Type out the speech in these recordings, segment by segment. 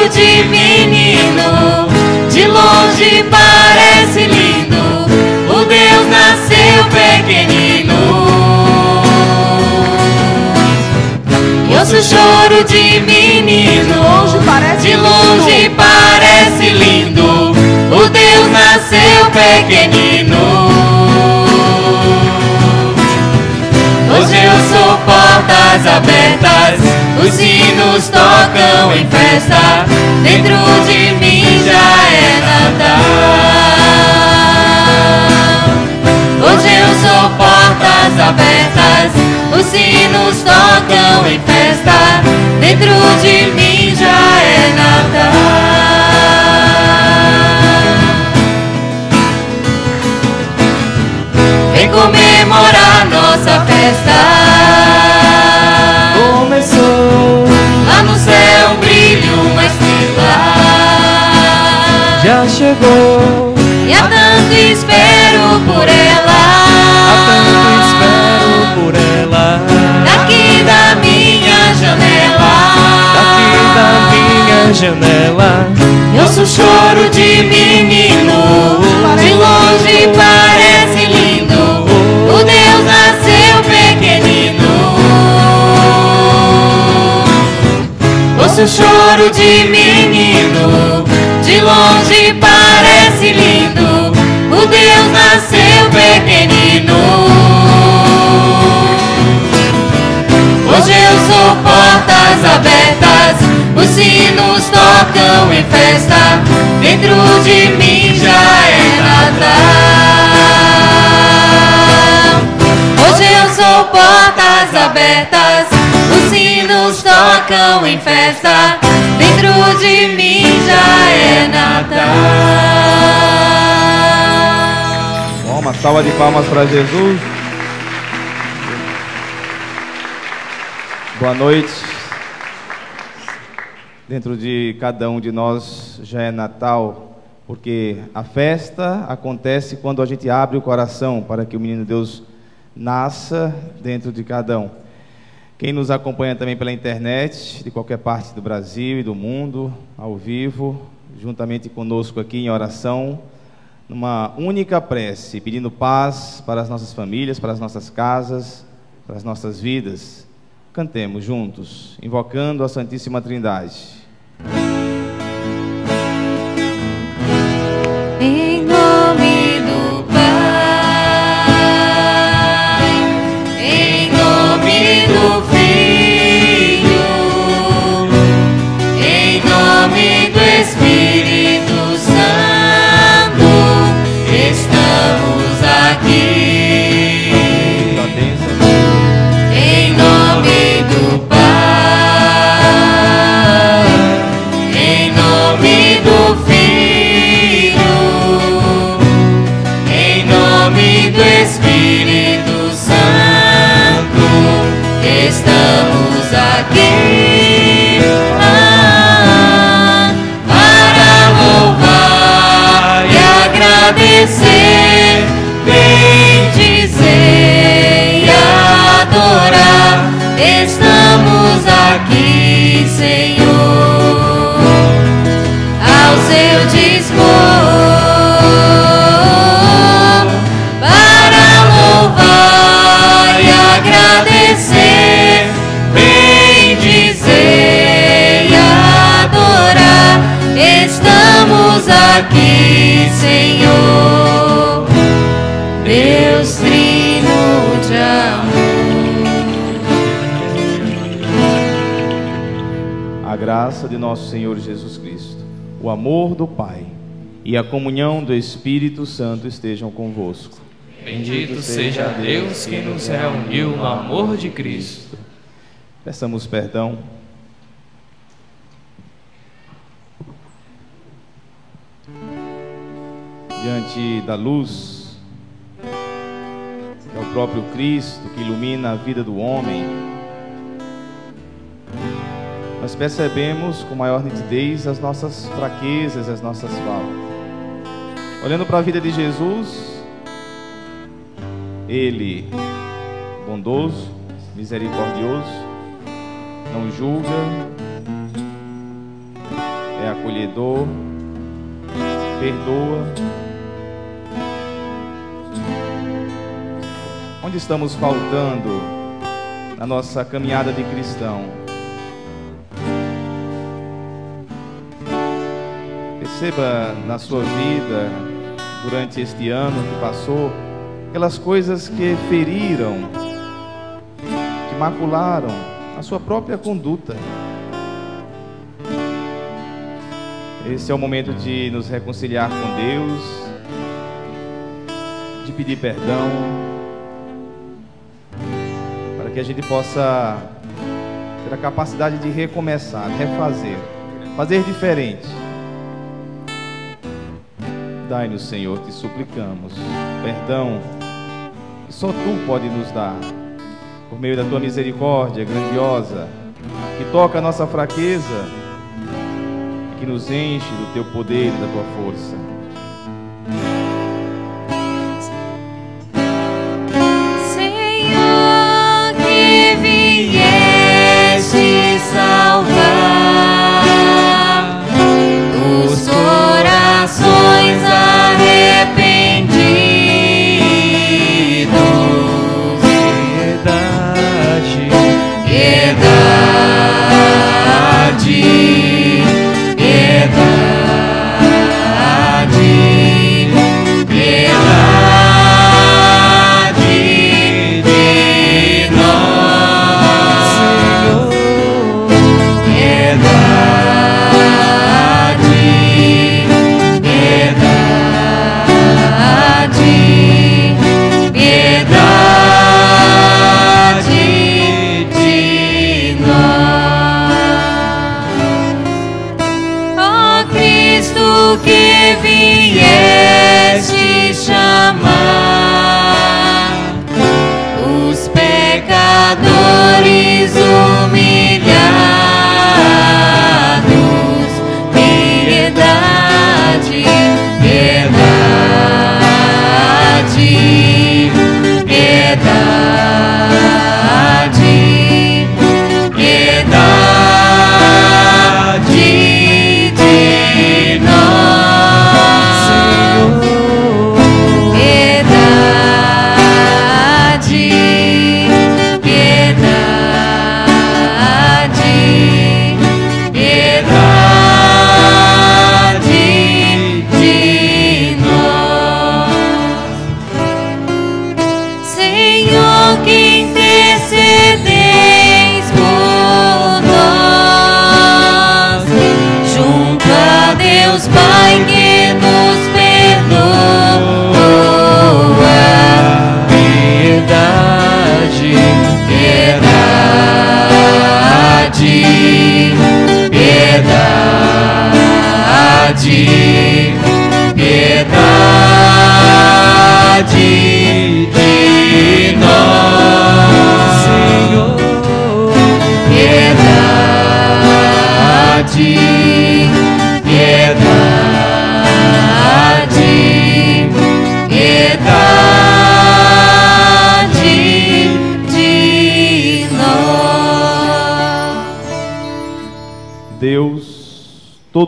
choro de menino, de longe parece lindo. O Deus nasceu pequenino. E ouço o choro de menino, de longe parece lindo. O Deus nasceu pequenino. Portas abertas, os sinos tocam em festa, dentro de mim já é Natal. Hoje eu sou portas abertas, os sinos tocam em festa, dentro de mim já é Natal. Vem comemorar nossa festa. Estrela. já chegou. E há tanto espero por ela. Há tanto espero por ela. Daqui da minha janela. Daqui da minha janela. Eu o choro de menino. De longe parece Ouço o choro de menino. De longe parece lindo. O Deus nasceu pequenino. Hoje eu sou portas abertas, os sinos tocam em festa, dentro de mim já é Natal. Hoje eu sou portas abertas, os sinos tocam em festa, dentro de mim já é Natal. Uma salva de palmas para Jesus. Boa noite. Dentro de cada um de nós já é Natal, porque a festa acontece quando a gente abre o coração para que o menino Deus nasça dentro de cada um. Quem nos acompanha também pela internet, de qualquer parte do Brasil e do mundo, ao vivo, juntamente conosco aqui em oração, numa única prece, pedindo paz para as nossas famílias, para as nossas casas, para as nossas vidas. Cantemos juntos, invocando a Santíssima Trindade. Aqui, Senhor, ao seu dispor para louvar e agradecer, bendizer e adorar. Estamos aqui, Senhor, Deus trino graça de nosso Senhor Jesus Cristo, o amor do Pai e a comunhão do Espírito Santo estejam convosco. Bendito seja Deus que nos reuniu no amor de Cristo. Peçamos perdão. Diante da luz, que é o próprio Cristo que ilumina a vida do homem, nós percebemos com maior nitidez as nossas fraquezas, as nossas faltas. Olhando para a vida de Jesus, ele bondoso, misericordioso, não julga, acolhedor, perdoa. Onde estamos faltando na nossa caminhada de cristão? Perceba na sua vida, durante este ano que passou, aquelas coisas que feriram, que macularam a sua própria conduta. Esse é o momento de nos reconciliar com Deus, de pedir perdão, para que a gente possa ter a capacidade de recomeçar, refazer, fazer diferente. Dai-nos, Senhor, te suplicamos, perdão que só tu pode nos dar, por meio da tua misericórdia grandiosa, que toca a nossa fraqueza que nos enche do teu poder e da tua força.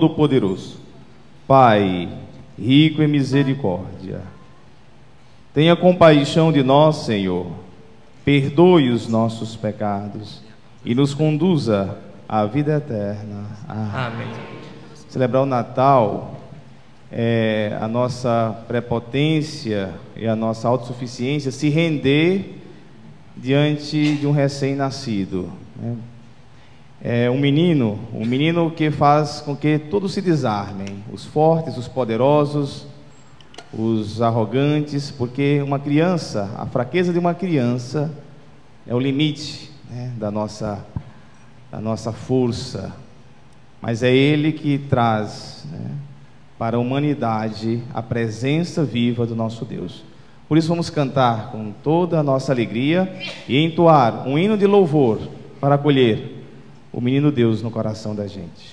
Todo-Poderoso, Pai, rico em misericórdia, tenha compaixão de nós, Senhor, perdoe os nossos pecados e nos conduza à vida eterna. Amém. Celebrar o Natal é a nossa prepotência e a nossa autossuficiência se render diante de um recém-nascido. né? É um menino, um menino que faz com que todos se desarmem, os fortes, os poderosos, os arrogantes, porque uma criança, a fraqueza de uma criança é o limite né, da, nossa, da nossa força, mas é Ele que traz né, para a humanidade a presença viva do nosso Deus. Por isso vamos cantar com toda a nossa alegria e entoar um hino de louvor para acolher o menino Deus no coração da gente.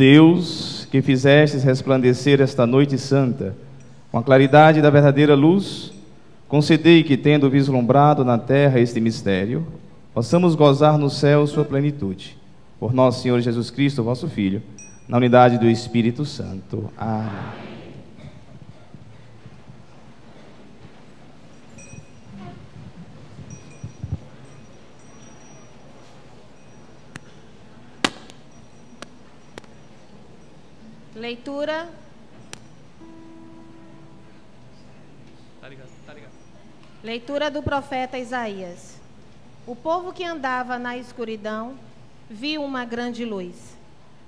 Deus, que fizestes resplandecer esta noite santa, com a claridade da verdadeira luz, concedei que, tendo vislumbrado na terra este mistério, possamos gozar no céu sua plenitude. Por nosso Senhor Jesus Cristo, vosso Filho, na unidade do Espírito Santo. Amém. Leitura. Tá ligado, tá ligado. Leitura do profeta Isaías. O povo que andava na escuridão viu uma grande luz.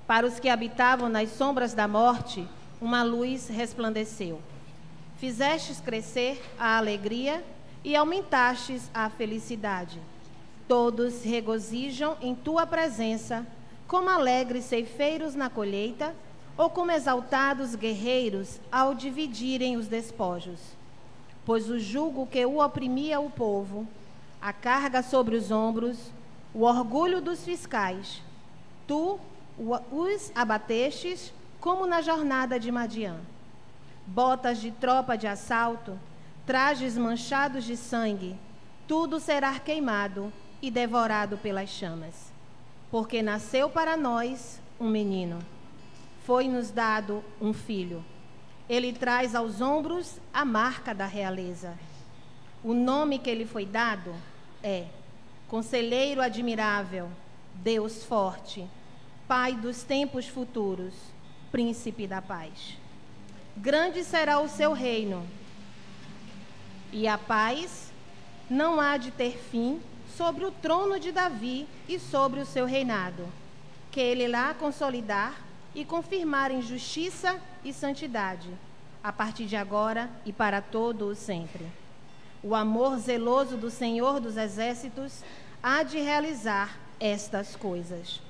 Para os que habitavam nas sombras da morte, uma luz resplandeceu. Fizestes crescer a alegria e aumentastes a felicidade. Todos regozijam em tua presença, como alegres ceifeiros na colheita ou como exaltados guerreiros ao dividirem os despojos. Pois o jugo que o oprimia o povo, a carga sobre os ombros, o orgulho dos fiscais, tu os abatestes como na jornada de Madiã. Botas de tropa de assalto, trajes manchados de sangue, tudo será queimado e devorado pelas chamas. Porque nasceu para nós um menino foi-nos dado um filho. Ele traz aos ombros a marca da realeza. O nome que lhe foi dado é Conselheiro Admirável, Deus Forte, Pai dos tempos futuros, Príncipe da Paz. Grande será o seu reino, e a paz não há de ter fim sobre o trono de Davi e sobre o seu reinado, que ele lá consolidar e confirmar em justiça e santidade, a partir de agora e para todo o sempre. O amor zeloso do Senhor dos Exércitos há de realizar estas coisas.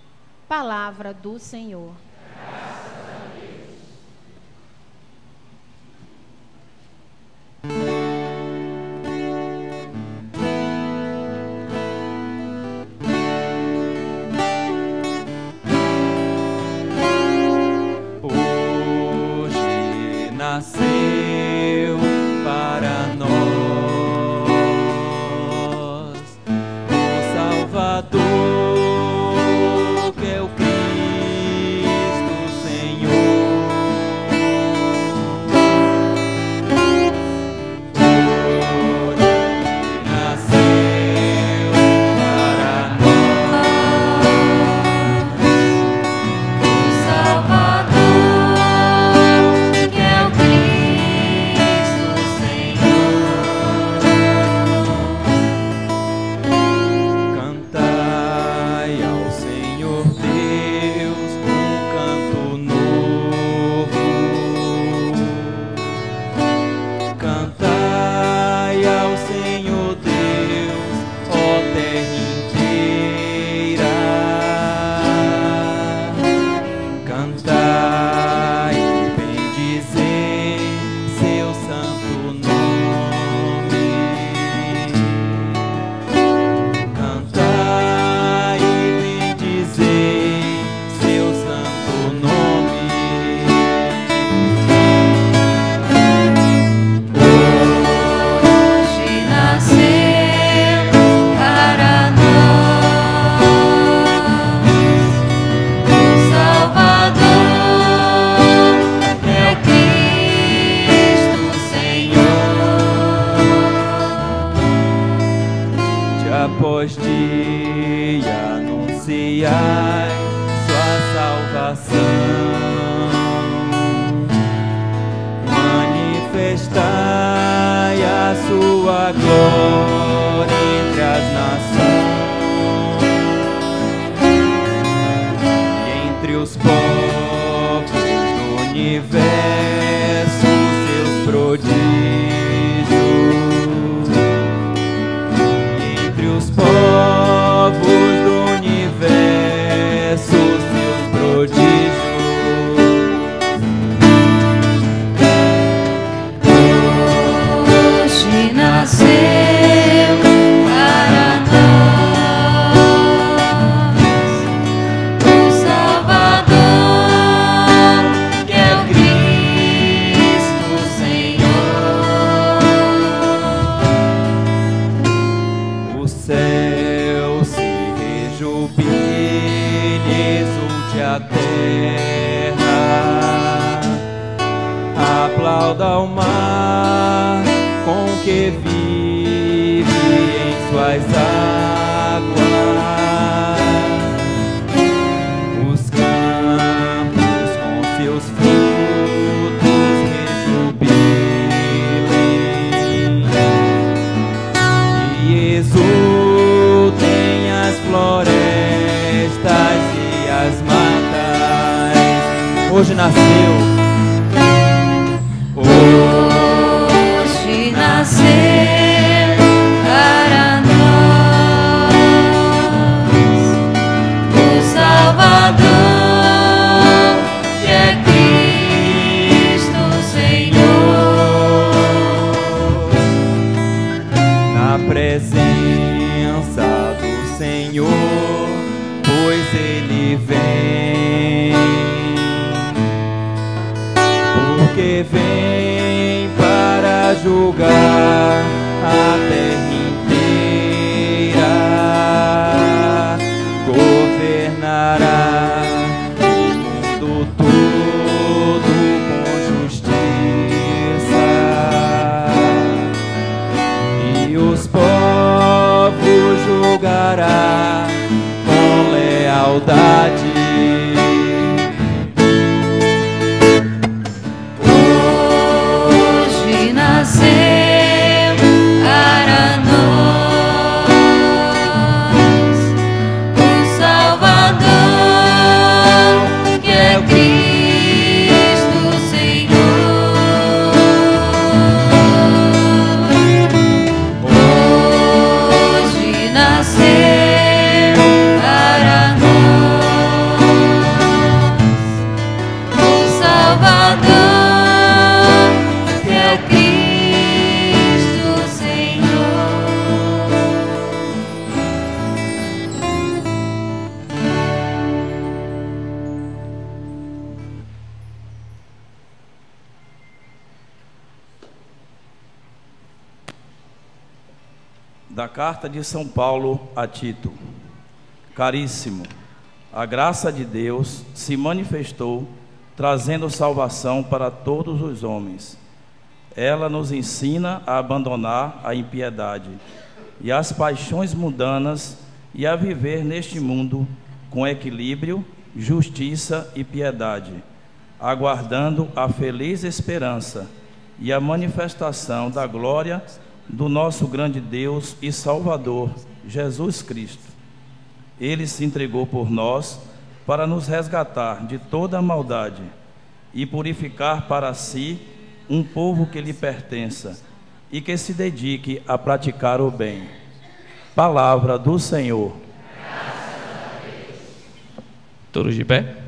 Palavra do Senhor. Graças a Deus. Exulte a terra, aplauda o mar com que vive em suas águas. Hoje nasceu. Carta de São Paulo a Tito. Caríssimo, a graça de Deus se manifestou, trazendo salvação para todos os homens. Ela nos ensina a abandonar a impiedade e as paixões mundanas e a viver neste mundo com equilíbrio, justiça e piedade, aguardando a feliz esperança e a manifestação da glória do nosso grande Deus e Salvador, Jesus Cristo. Ele se entregou por nós para nos resgatar de toda a maldade e purificar para si um povo que lhe pertença e que se dedique a praticar o bem. Palavra do Senhor. Todos de pé?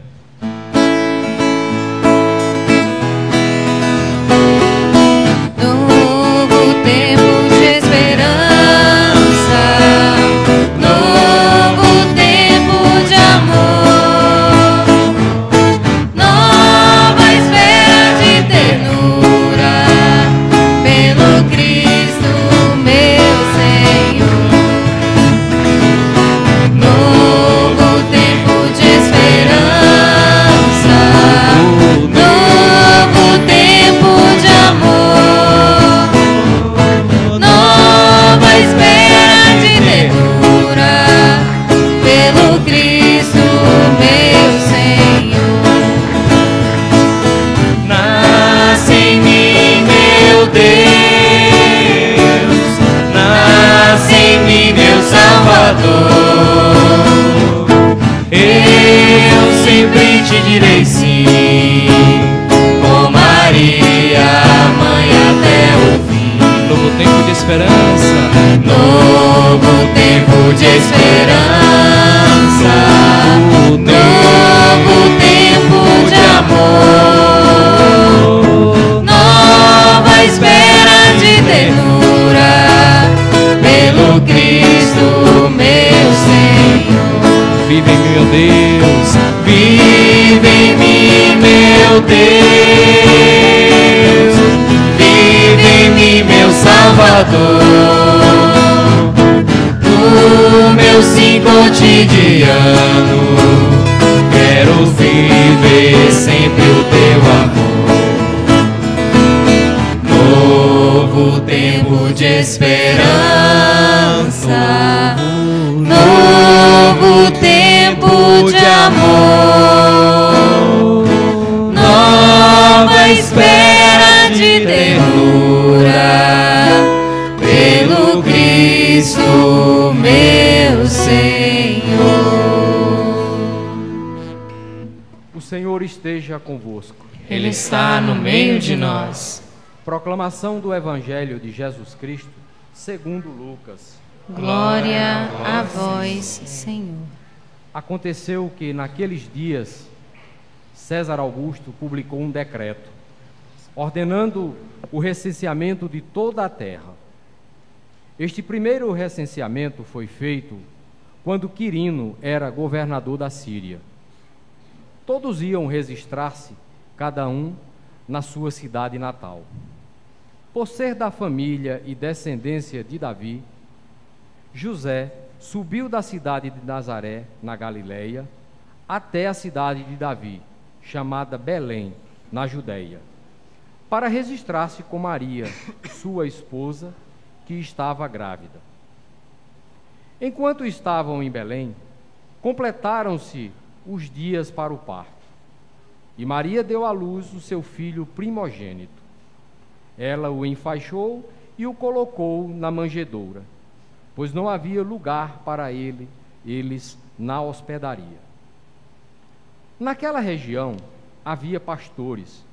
Esperança. Novo tempo de esperança. Novo tempo de amor. Nova espera de ternura. Pelo Cristo meu Senhor. Vive em mim, meu Deus. Vive em mim, meu Deus. Salvador. O meu sim cotidiano. Quero viver sempre o teu amor. Novo tempo de esperança. Convosco. Ele está no meio de nós. Proclamação do Evangelho de Jesus Cristo, segundo Lucas. Glória a vós, Senhor. Aconteceu que naqueles dias César Augusto publicou um decreto ordenando o recenseamento de toda a terra. Este primeiro recenseamento foi feito quando Quirino era governador da Síria. Todos iam registrar-se, cada um na sua cidade natal. Por ser da família e descendência de Davi, José subiu da cidade de Nazaré, na Galileia, até a cidade de Davi, chamada Belém, na Judéia, para registrar-se com Maria, sua esposa, que estava grávida. Enquanto estavam em Belém, completaram-se os dias para o parto. E Maria deu à luz o seu filho primogênito. Ela o enfaixou e o colocou na manjedoura, pois não havia lugar para ele, eles na hospedaria. Naquela região havia pastores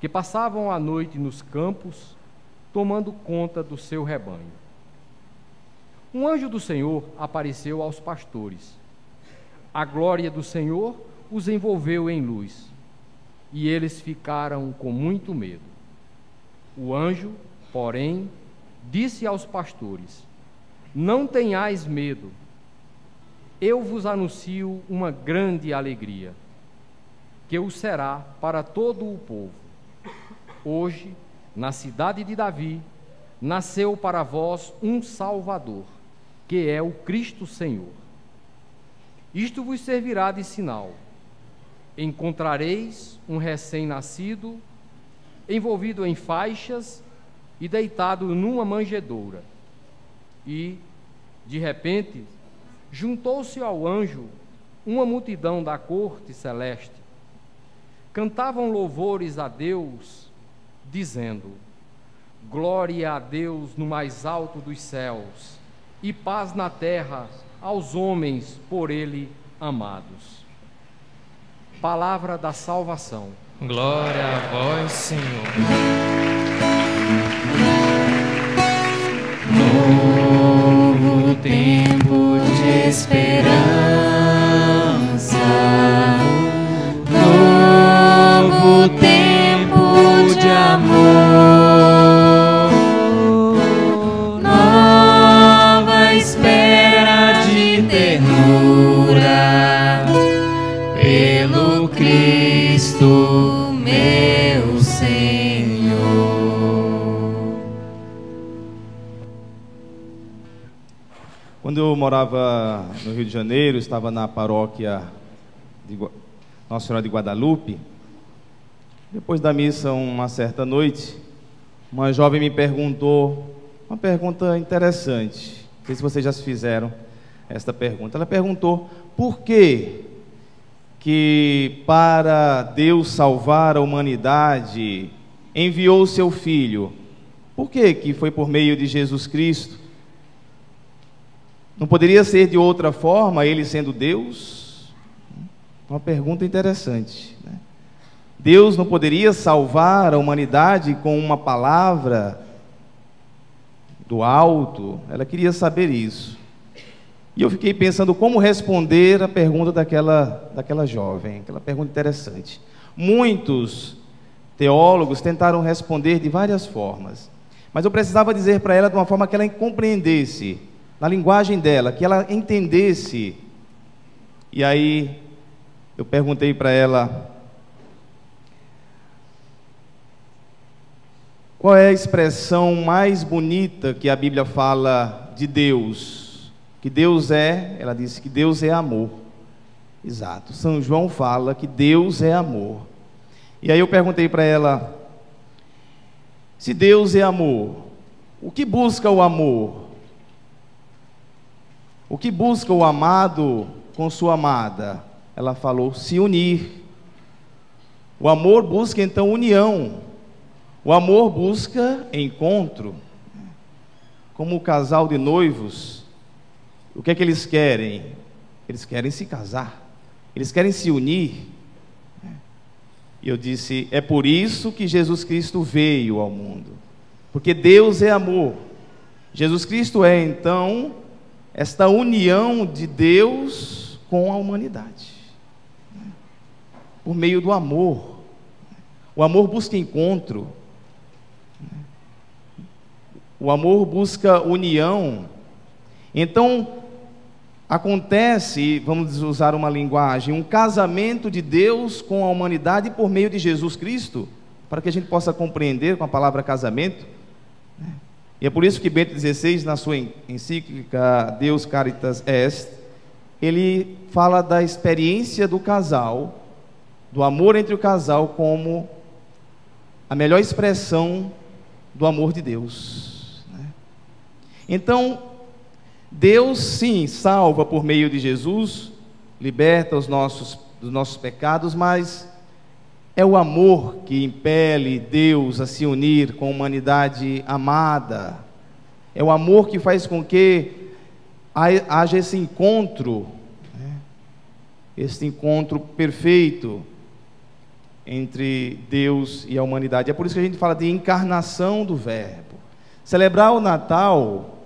que passavam a noite nos campos, tomando conta do seu rebanho. Um anjo do Senhor apareceu aos pastores. A glória do Senhor os envolveu em luz, e eles ficaram com muito medo. O anjo, porém, disse aos pastores: Não tenhais medo. Eu vos anuncio uma grande alegria, que o será para todo o povo. Hoje, na cidade de Davi, nasceu para vós um Salvador, que é o Cristo Senhor. Isto vos servirá de sinal. Encontrareis um recém-nascido envolvido em faixas e deitado numa manjedoura. E, de repente, juntou-se ao anjo uma multidão da corte celeste. Cantavam louvores a Deus, dizendo: Glória a Deus no mais alto dos céus, e paz na terra aos homens por ele amados. Palavra da salvação. Glória a vós, Senhor. Novo tempo de esperança. Novo tempo eu morava no Rio de Janeiro, estava na paróquia de Nossa Senhora de Guadalupe. Depois da missa, uma certa noite, uma jovem me perguntou uma pergunta interessante. Não sei se vocês já se fizeram esta pergunta. Ela perguntou por que que para Deus salvar a humanidade enviou seu filho. Por que que foi por meio de Jesus Cristo? Não poderia ser de outra forma, ele sendo Deus? Uma pergunta interessante. né? Deus não poderia salvar a humanidade com uma palavra? do alto, ela queria saber isso. E eu fiquei pensando como responder a pergunta daquela, daquela jovem, aquela pergunta interessante. Muitos teólogos tentaram responder de várias formas, mas eu precisava dizer para ela de uma forma que ela compreendesse, na linguagem dela, que ela entendesse. E aí eu perguntei para ela Qual é a expressão mais bonita que a Bíblia fala de Deus? Que Deus é, ela disse que Deus é amor. Exato. São João fala que Deus é amor. E aí eu perguntei para ela: se Deus é amor, o que busca o amor? O que busca o amado com sua amada? Ela falou: se unir. O amor busca então união. O amor busca encontro. Como o casal de noivos, o que é que eles querem? Eles querem se casar, eles querem se unir. E eu disse: é por isso que Jesus Cristo veio ao mundo, porque Deus é amor. Jesus Cristo é então esta união de Deus com a humanidade, por meio do amor. O amor busca encontro, o amor busca união. Então, acontece, vamos usar uma linguagem, um casamento de Deus com a humanidade por meio de Jesus Cristo, para que a gente possa compreender com a palavra casamento. É por isso que Bento XVI, na sua encíclica Deus Caritas Est, ele fala da experiência do casal, do amor entre o casal, como a melhor expressão do amor de Deus. Então, Deus sim salva por meio de Jesus, liberta os nossos, dos nossos pecados, mas é o amor que impele Deus a se unir com a humanidade amada. É o amor que faz com que haja esse encontro, né? esse encontro perfeito entre Deus e a humanidade. É por isso que a gente fala de encarnação do Verbo. Celebrar o Natal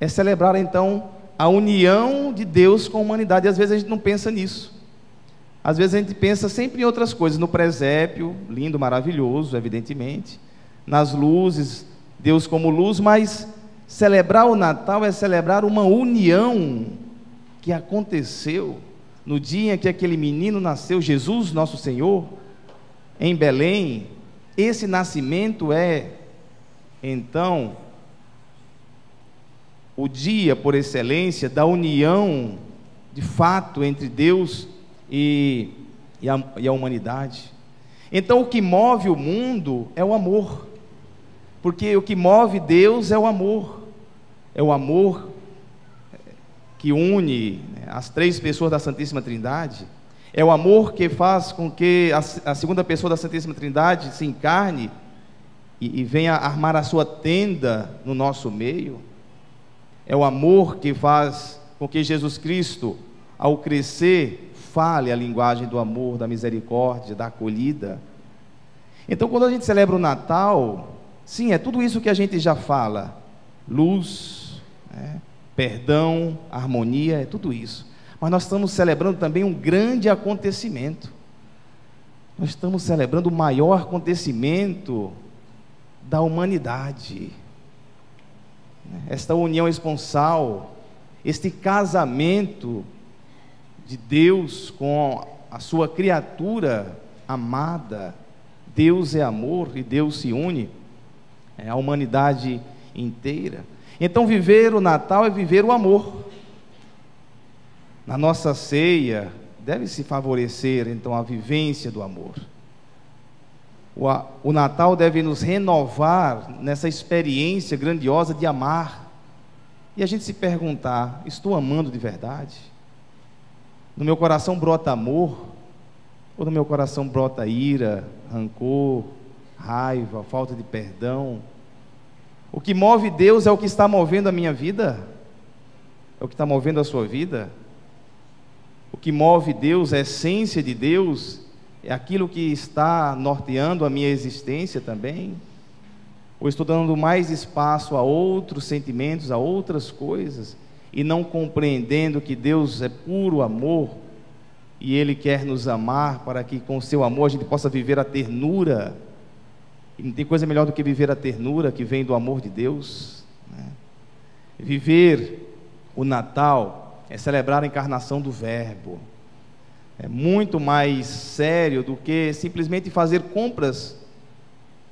é celebrar então a união de Deus com a humanidade. E às vezes a gente não pensa nisso. Às vezes a gente pensa sempre em outras coisas, no presépio, lindo, maravilhoso, evidentemente, nas luzes, Deus como luz, mas celebrar o Natal é celebrar uma união que aconteceu no dia que aquele menino nasceu, Jesus, nosso Senhor, em Belém. Esse nascimento é, então, o dia por excelência da união de fato entre Deus e, e, a, e a humanidade. Então, o que move o mundo é o amor, porque o que move Deus é o amor, é o amor que une né, as três pessoas da Santíssima Trindade, é o amor que faz com que a, a segunda pessoa da Santíssima Trindade se encarne e, e venha armar a sua tenda no nosso meio. É o amor que faz com que Jesus Cristo, ao crescer, fale a linguagem do amor, da misericórdia, da acolhida. Então, quando a gente celebra o Natal, sim, é tudo isso que a gente já fala: luz, né? perdão, harmonia, é tudo isso. Mas nós estamos celebrando também um grande acontecimento. Nós estamos celebrando o maior acontecimento da humanidade esta união esponsal, este casamento de Deus com a sua criatura amada. Deus é amor e Deus se une é a humanidade inteira. Então, viver o Natal é viver o amor. Na nossa ceia, deve se favorecer então a vivência do amor. O, Natal deve nos renovar nessa experiência grandiosa de amar. E a gente se perguntar: estou amando de verdade? No meu coração brota amor? Ou no meu coração brota ira, rancor, raiva, falta de perdão? O que move Deus é o que está movendo a minha vida? É o que está movendo a sua vida? O que move Deus, a essência de Deus, é aquilo que está norteando a minha existência também? ou estou dando mais espaço a outros sentimentos, a outras coisas, e não compreendendo que Deus é puro amor e Ele quer nos amar para que com seu amor a gente possa viver a ternura. E não tem coisa melhor do que viver a ternura que vem do amor de Deus. Né? Viver o Natal é celebrar a encarnação do Verbo. É muito mais sério do que simplesmente fazer compras,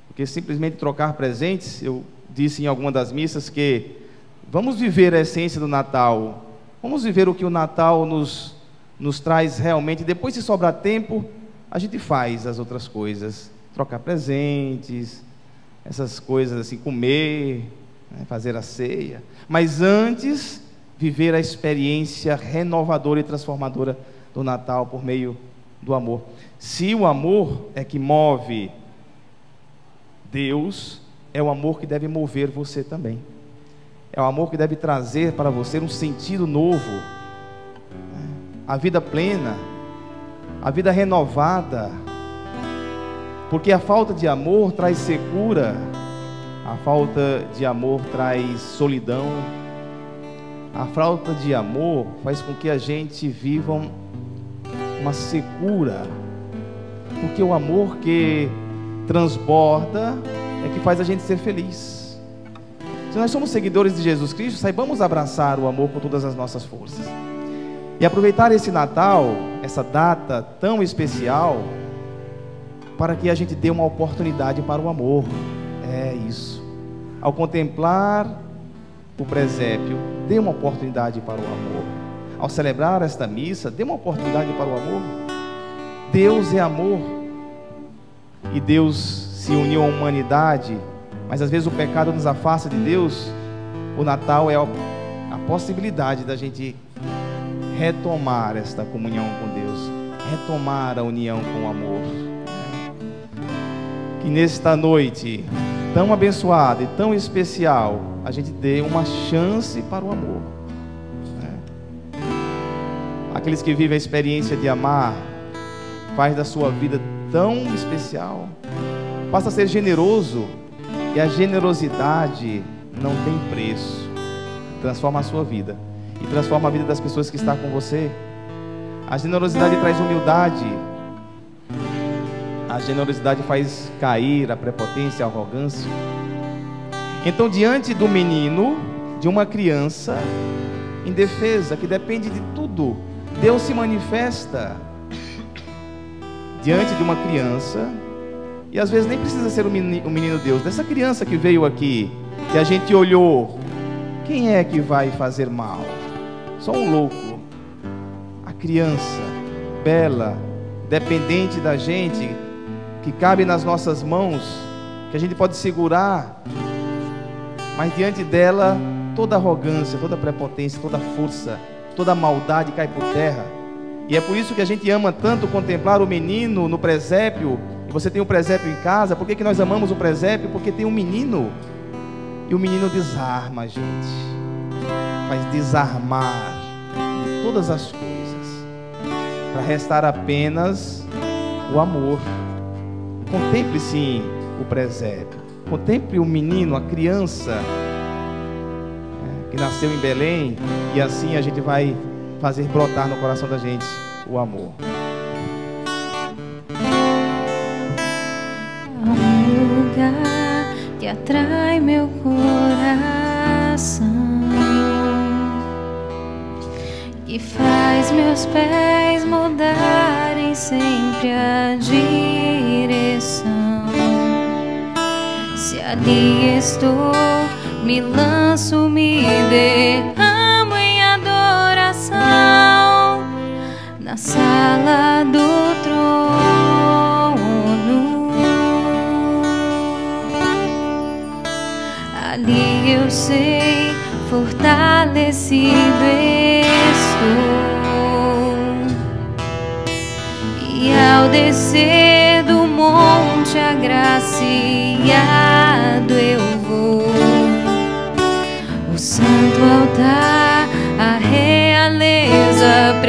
do que simplesmente trocar presentes. Eu disse em alguma das missas que vamos viver a essência do Natal, vamos viver o que o Natal nos, nos traz realmente. Depois, se sobrar tempo, a gente faz as outras coisas, trocar presentes, essas coisas assim, comer, né, fazer a ceia. Mas antes, viver a experiência renovadora e transformadora do Natal por meio do amor. Se o amor é que move Deus, é o amor que deve mover você também. É o amor que deve trazer para você um sentido novo, a vida plena, a vida renovada. Porque a falta de amor traz secura, a falta de amor traz solidão, a falta de amor faz com que a gente viva um uma secura, porque o amor que transborda é que faz a gente ser feliz. Se nós somos seguidores de Jesus Cristo, saibamos abraçar o amor com todas as nossas forças e aproveitar esse Natal, essa data tão especial, para que a gente dê uma oportunidade para o amor. É isso. Ao contemplar o presépio, dê uma oportunidade para o amor ao celebrar esta missa, dê uma oportunidade para o amor. Deus é amor. E Deus se uniu à humanidade, mas às vezes o pecado nos afasta de Deus. O Natal é a possibilidade da gente retomar esta comunhão com Deus, retomar a união com o amor. Que nesta noite tão abençoada e tão especial, a gente dê uma chance para o amor aqueles que vivem a experiência de amar, faz da sua vida tão especial. Passa a ser generoso, e a generosidade não tem preço. Transforma a sua vida e transforma a vida das pessoas que estão com você. A generosidade traz humildade. A generosidade faz cair a prepotência, a arrogância. Então, diante do menino, de uma criança indefesa, que depende de tudo Deus se manifesta diante de uma criança, e às vezes nem precisa ser o menino, menino Deus, dessa criança que veio aqui, que a gente olhou, quem é que vai fazer mal? Só um louco. A criança, bela, dependente da gente, que cabe nas nossas mãos, que a gente pode segurar, mas diante dela, toda arrogância, toda prepotência, toda força toda maldade cai por terra. E é por isso que a gente ama tanto contemplar o menino no presépio. Você tem um presépio em casa. Por que, que nós amamos o presépio? Porque tem um menino. E o menino desarma a gente. Faz desarmar de todas as coisas. Para restar apenas o amor. Contemple sim o presépio. Contemple o menino, a criança que nasceu em Belém, e assim a gente vai fazer brotar no coração da gente o amor. Meus pés mudarem sempre a direção. Se ali estou me lanço, me derramo em adoração na sala do trono. Ali eu sei, fortalecido ao descer do monte agraciado eu santo altar, a realeza, a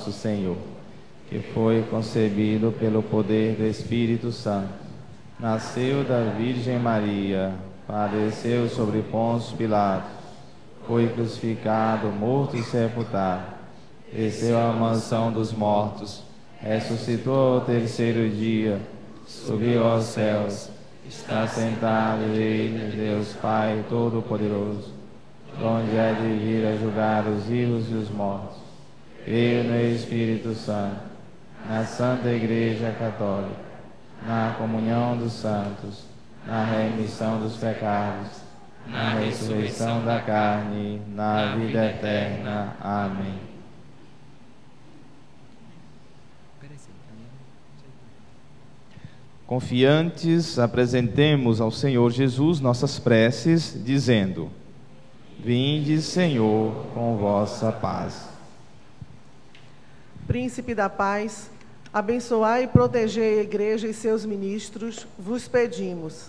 nosso Senhor, que foi concebido pelo poder do Espírito Santo, nasceu da Virgem Maria, padeceu sobre Pôncio Pilatos, foi crucificado, morto e sepultado, desceu à mansão dos mortos, ressuscitou ao terceiro dia, subiu aos céus, está sentado ele, Deus Pai Todo-Poderoso, onde há de vir a julgar os vivos e os mortos. Creio no Espírito Santo, na Santa Igreja Católica, na comunhão dos santos, na remissão dos pecados, na ressurreição da carne, na vida eterna. Amém. Confiantes, apresentemos ao Senhor Jesus nossas preces, dizendo: Vinde, Senhor, com vossa paz. Príncipe da paz, abençoai e protegei a igreja e seus ministros, vos pedimos.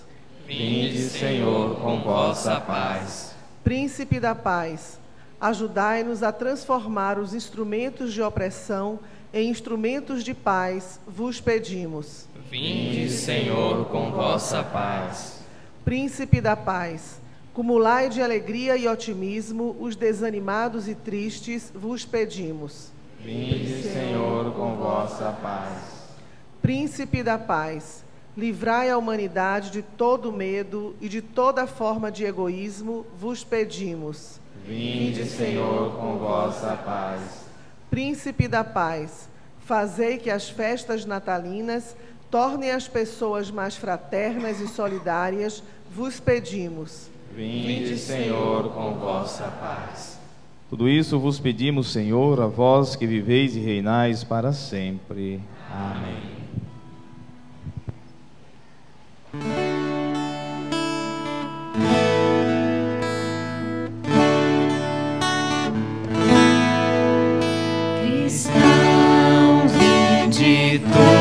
Vinde, Senhor, com vossa paz. Príncipe da paz, ajudai-nos a transformar os instrumentos de opressão em instrumentos de paz, vos pedimos. Vinde, Senhor, com vossa paz. Príncipe da paz, cumulai de alegria e otimismo os desanimados e tristes, vos pedimos. Vinde, Senhor, com vossa paz. Príncipe da paz, livrai a humanidade de todo medo e de toda forma de egoísmo, vos pedimos. Vinde, Senhor, com vossa paz. Príncipe da paz, fazei que as festas natalinas tornem as pessoas mais fraternas e solidárias, vos pedimos. Vinde, Senhor, com vossa paz. Tudo isso vos pedimos, Senhor, a vós que viveis e reinais para sempre. Amém. Cristãos, vinde todos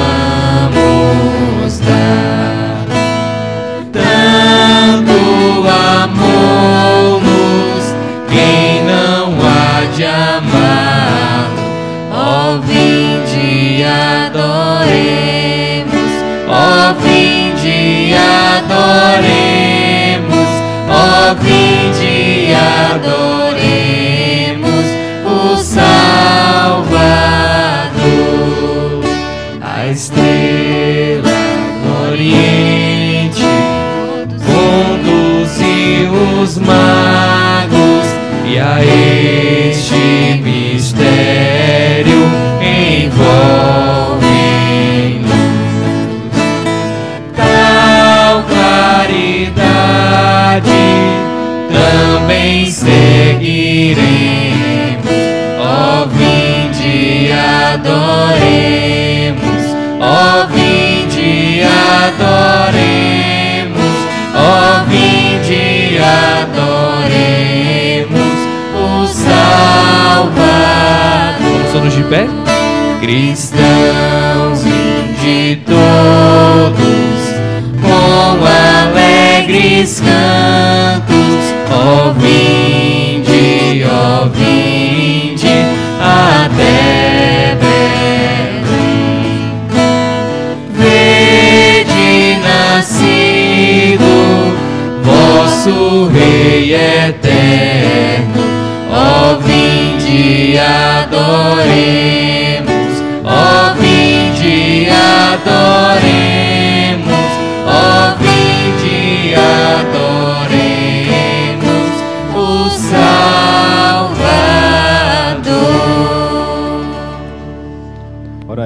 adoremos o Salvador. A estrela do Oriente conduziu os magos e a este seguiremos, ó vinde adoremos, ó vinde adoremos, ó vinde adoremos o Salvador. Todos de pé? Cristãos, vinde todos com alegres cantos, ó vinde, ó vinde até Belém. Vede nascido vosso Rei eterno, ó vinde adoremos, ó vinde adoremos, ó vinde adoremos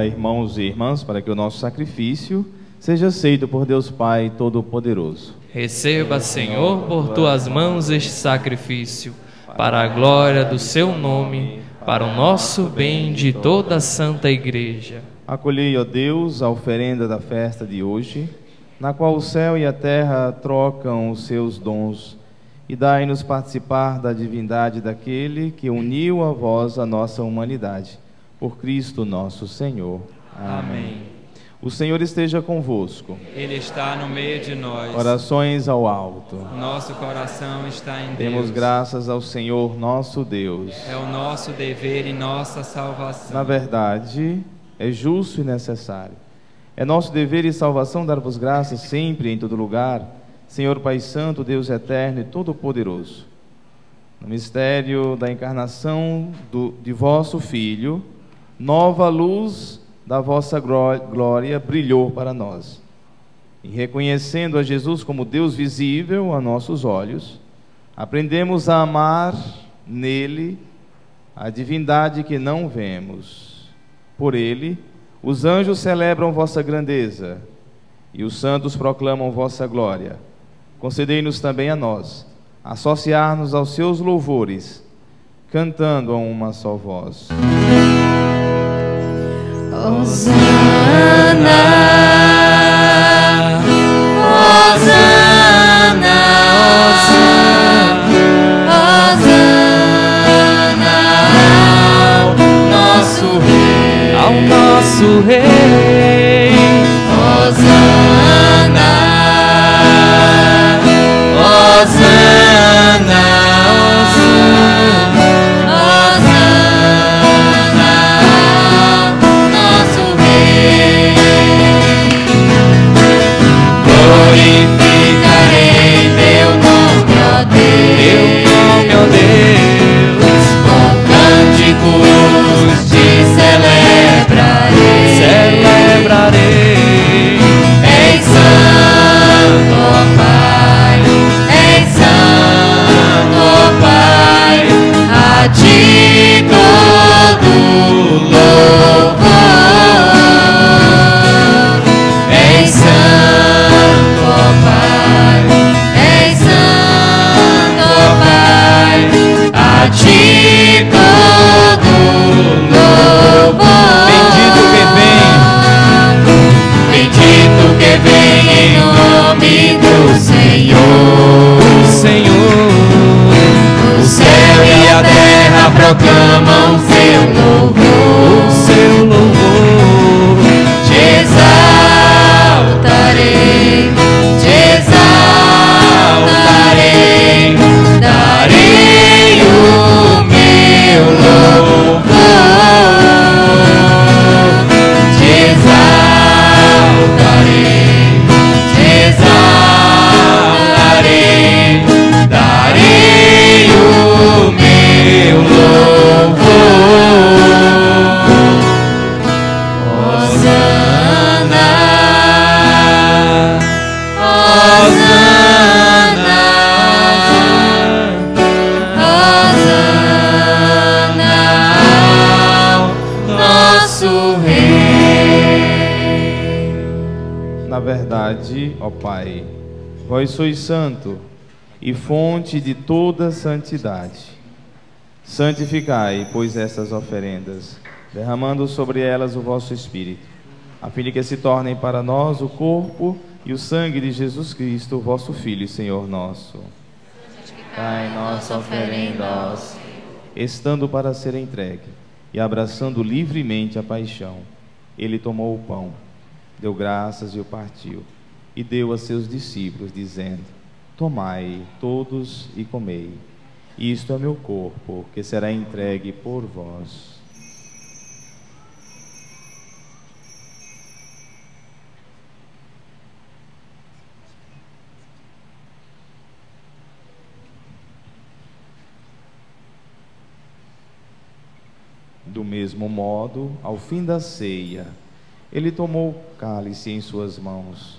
irmãos e irmãs, para que o nosso sacrifício seja aceito por Deus Pai Todo-Poderoso. Receba, Senhor, por tuas mãos este sacrifício, para a glória do seu nome, para o nosso bem de toda a Santa Igreja. Acolhei, ó Deus, a oferenda da festa de hoje, na qual o céu e a terra trocam os seus dons, e dai-nos participar da divindade daquele que uniu a vós a nossa humanidade. Por Cristo nosso Senhor. Amém. O Senhor esteja convosco. Ele está no meio de nós. Orações ao alto. Nosso coração está em Demos Deus. graças ao Senhor nosso Deus. É o nosso dever e nossa salvação. Na verdade, é justo e necessário. É nosso dever e salvação dar-vos graças sempre e em todo lugar, Senhor Pai Santo, Deus eterno e todo-poderoso. No mistério da encarnação do, de vosso Filho, nova luz da vossa gló- glória brilhou para nós. E reconhecendo a Jesus como Deus visível a nossos olhos, aprendemos a amar nele a divindade que não vemos. Por ele, os anjos celebram vossa grandeza e os santos proclamam vossa glória. Concedei-nos também a nós associar-nos aos seus louvores, cantando a uma só voz. Hosana, Hosana, Hosana, ao nosso Rei, Ao nosso Rei, vós sois santo e fonte de toda santidade. Santificai, pois, estas oferendas, derramando sobre elas o vosso Espírito, a fim de que se tornem para nós o corpo e o sangue de Jesus Cristo, vosso Filho e Senhor nosso. Cai nossa oferenda, ó. Estando para ser entregue e abraçando livremente a paixão, ele tomou o pão, deu graças e o partiu, e deu a seus discípulos, dizendo: Tomai todos e comei. Isto é meu corpo, que será entregue por vós. Do mesmo modo, ao fim da ceia, ele tomou o cálice em suas mãos,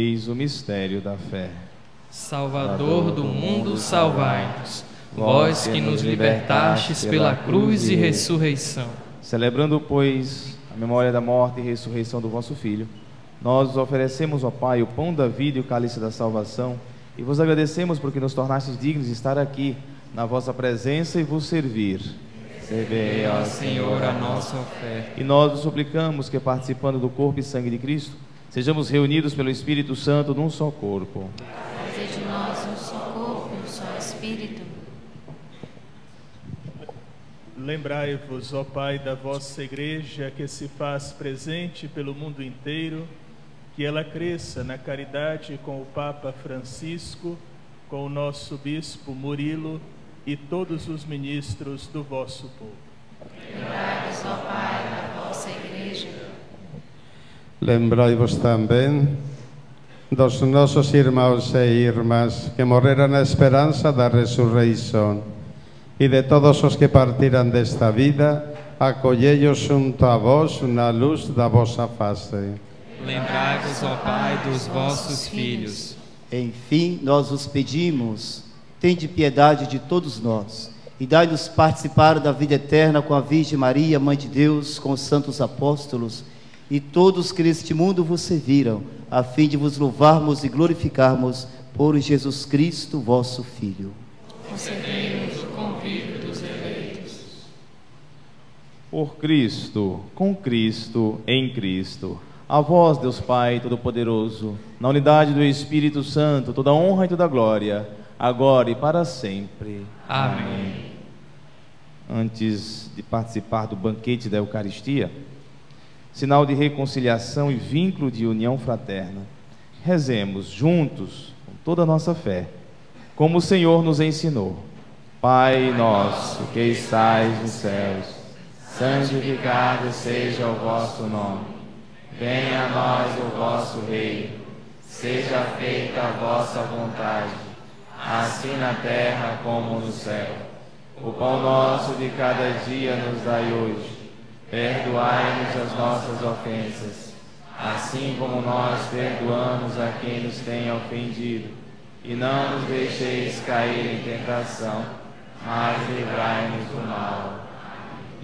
Eis o mistério da fé. Salvador do mundo, salvai-nos. Vós que nos libertastes pela cruz e ressurreição. Celebrando, pois, a memória da morte e ressurreição do vosso Filho, nós vos oferecemos, ó Pai, o pão da vida e o cálice da salvação, e vos agradecemos porque nos tornastes dignos de estar aqui na vossa presença e vos servir. Recebei, ó Senhor, a nossa oferta. E nós vos suplicamos que, participando do corpo e sangue de Cristo, sejamos reunidos pelo Espírito Santo num só corpo. Fazer de nós um só corpo, um só Espírito. Lembrai-vos, ó Pai, da vossa igreja que se faz presente pelo mundo inteiro, que ela cresça na caridade com o Papa Francisco, com o nosso bispo Murilo e todos os ministros do vosso povo. Lembrai-vos, ó Pai, da vossa igreja. Lembrai-vos também dos nossos irmãos e irmãs que morreram na esperança da ressurreição e de todos os que partiram desta vida, acolhei-os junto a vós na luz da vossa face. Lembrai-vos, ó Pai, dos vossos filhos. Enfim, nós os pedimos, tende piedade de todos nós e dai-nos participar da vida eterna com a Virgem Maria, Mãe de Deus, com os santos apóstolos e todos que neste mundo vos serviram, a fim de vos louvarmos e glorificarmos por Jesus Cristo, vosso Filho. Concedei-nos o convívio dos eleitos. Por Cristo, com Cristo, em Cristo. A vós, Deus Pai Todo-Poderoso, na unidade do Espírito Santo, toda honra e toda glória, agora e para sempre. Amém. Antes de participar do banquete da Eucaristia, sinal de reconciliação e vínculo de união fraterna, rezemos juntos, com toda a nossa fé, como o Senhor nos ensinou. Pai nosso que estais nos céus, santificado seja o vosso nome. Venha a nós o vosso reino. Seja feita a vossa vontade, assim na terra como no céu. O pão nosso de cada dia nos dai hoje. Perdoai-nos as nossas ofensas, assim como nós perdoamos a quem nos tem ofendido. E não nos deixeis cair em tentação, mas livrai-nos do mal.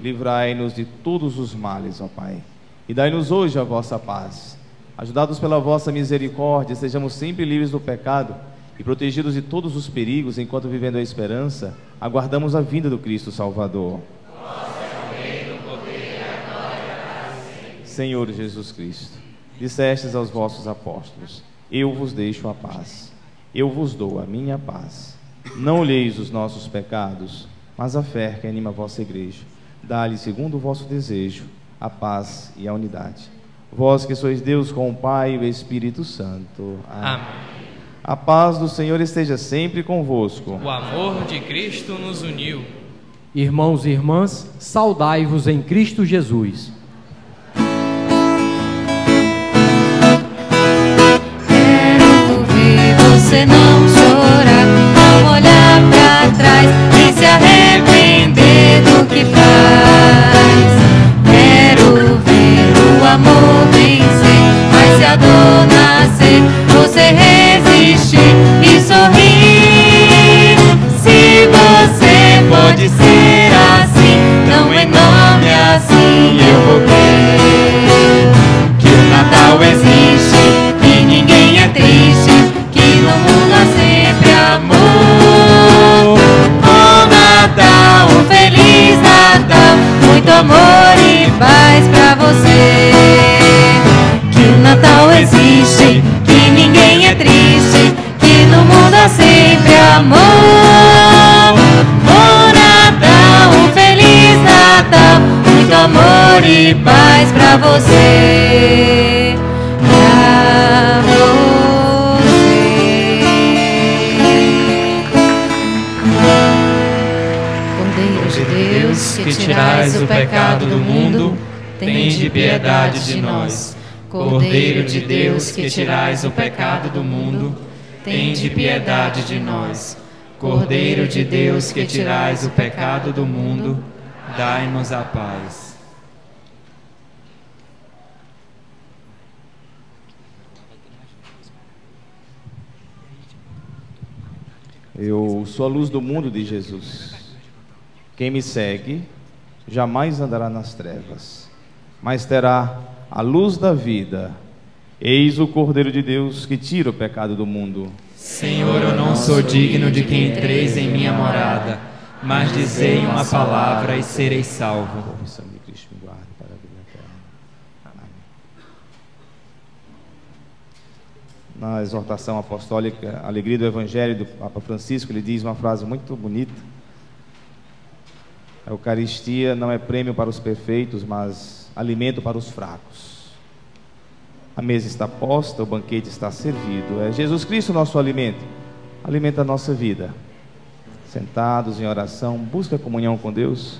Livrai-nos de todos os males, ó Pai. E dai-nos hoje a vossa paz. Ajudados pela vossa misericórdia, sejamos sempre livres do pecado e protegidos de todos os perigos, enquanto vivendo a esperança, aguardamos a vinda do Cristo Salvador. Senhor Jesus Cristo, dissestes aos vossos apóstolos: Eu vos deixo a paz, eu vos dou a minha paz. Não olheis os nossos pecados, mas a fé que anima a vossa igreja. Dá-lhe, segundo o vosso desejo, a paz e a unidade. Vós que sois Deus com o Pai e o Espírito Santo. Amém. A paz do Senhor esteja sempre convosco. O amor de Cristo nos uniu. Irmãos e irmãs, saudai-vos em Cristo Jesus. Você não chorar, não olhar pra trás e se arrepender do que faz. Quero ver o amor vencer, mas se a dor nascer, você resistir e sorrir. Se você pode ser e paz pra você. Pra Cordeiro de Deus, que tirais o pecado do mundo, tende piedade de nós. Cordeiro de Deus, que tirais o pecado do mundo, tende piedade de nós. Cordeiro de Deus, que tirais o pecado do mundo, dai-nos a paz. Eu sou a luz do mundo de Jesus. Quem me segue jamais andará nas trevas, mas terá a luz da vida. Eis o Cordeiro de Deus que tira o pecado do mundo. Senhor, eu não sou digno de que entreis em minha morada, mas dizei uma palavra e serei salvo. O sangue de Cristo me guarde para a vida eterna. Amém. Na exortação apostólica Alegria do Evangelho do Papa Francisco, ele diz uma frase muito bonita. A Eucaristia não é prêmio para os perfeitos, mas alimento para os fracos. A mesa está posta, o banquete está servido. É Jesus Cristo nosso alimento. Alimenta a nossa vida. Sentados em oração, busca comunhão com Deus.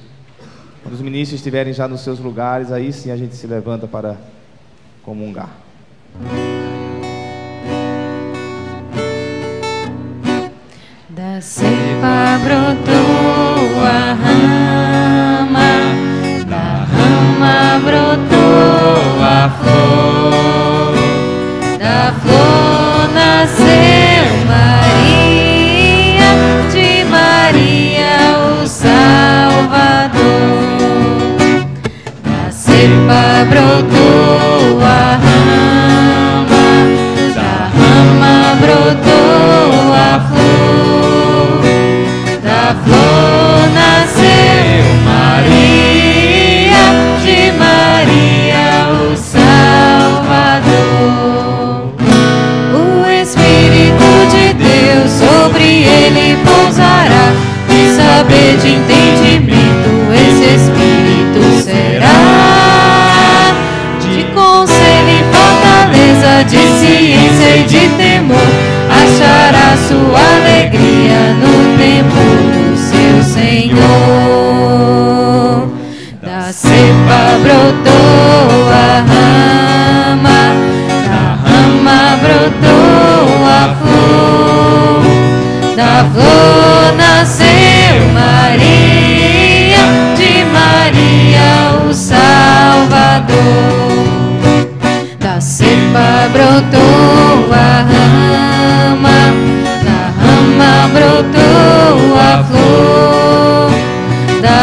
Quando os ministros estiverem já nos seus lugares, aí sim a gente se levanta para comungar. Da cepa brotou a rama, da rama brotou a flor, da flor nasceu Maria, de Maria o Salvador. Da cepa brotou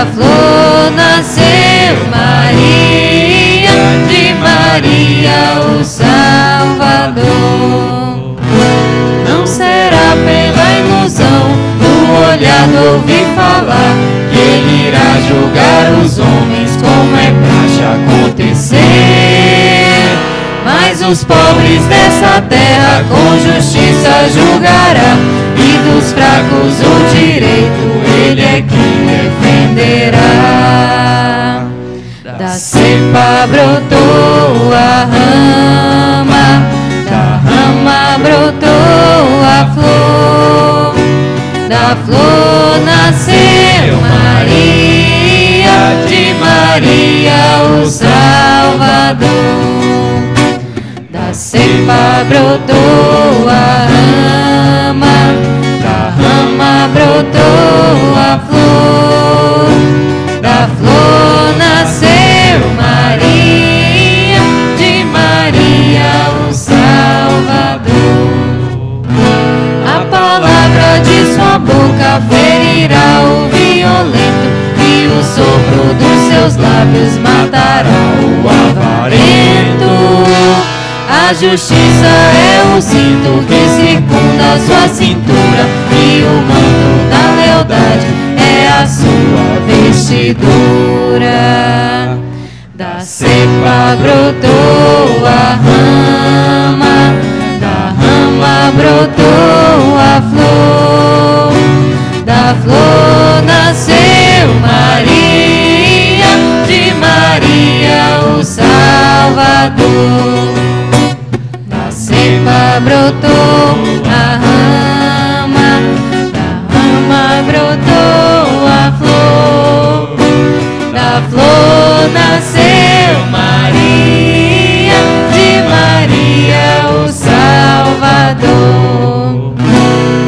Da flor nasceu Maria, de Maria o Salvador. Não será pela ilusão do olhar do ouvir falar que ele irá julgar os homens como é praxe acontecer. Mas os pobres dessa terra com justiça julgará dos fracos o direito ele é quem defenderá. Da cepa brotou a rama, da rama brotou a flor, da flor nasceu Maria, de Maria o Salvador. Da cepa brotou a rama, seus lábios matará o avarento. A justiça é o cinto que circunda sua cintura e o manto da lealdade é a sua vestidura. Da cepa brotou a rama, da rama brotou a flor, da flor Salvador. Da cepa brotou a rama, da rama brotou a flor, da flor nasceu Maria, de Maria o Salvador.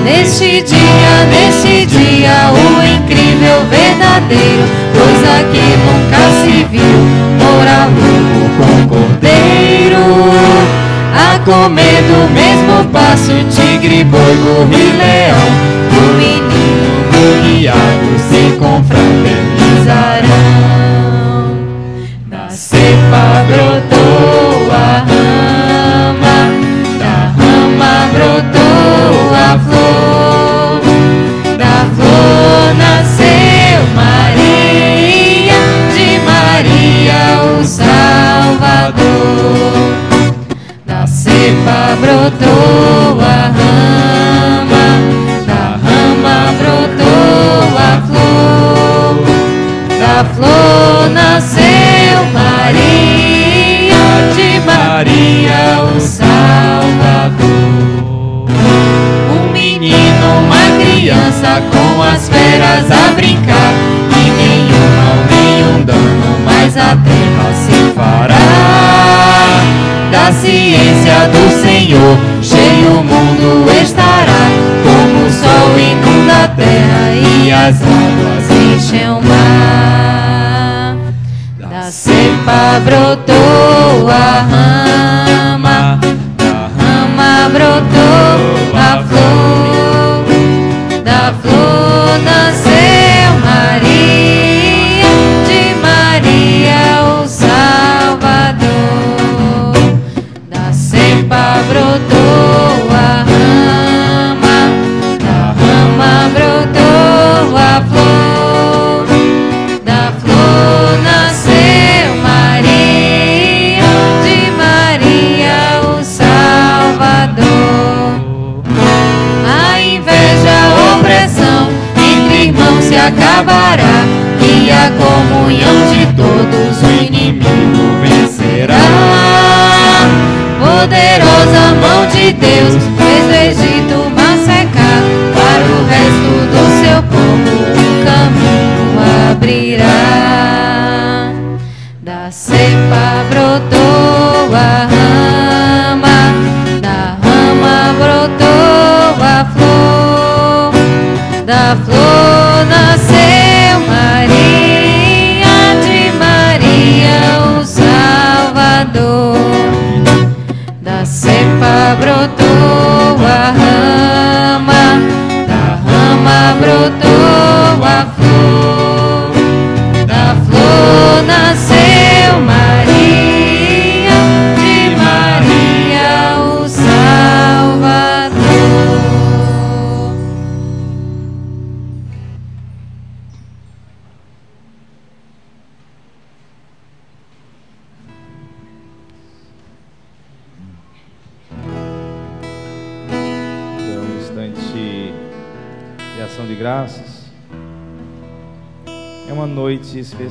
Neste dia, neste dia, o incrível verdadeiro, coisa que nunca se viu, com cordeiro. A comer do mesmo passo, tigre, boi, burro e leão, o menino guiado se confraternizarão. Da cepa brotou brotou a rama, da rama brotou a flor, da flor nasceu Maria, de Maria o Salvador. Um menino, uma criança com as feras a brincar, e nenhum mal, nenhum dano, mas a terra se fará. Da ciência do Senhor, cheio o mundo estará, como o sol inunda a terra e as águas enchem o mar. Da cepa brotou a rama, da rama brotou a flor, da flor nasceu